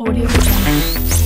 Audio Jungle.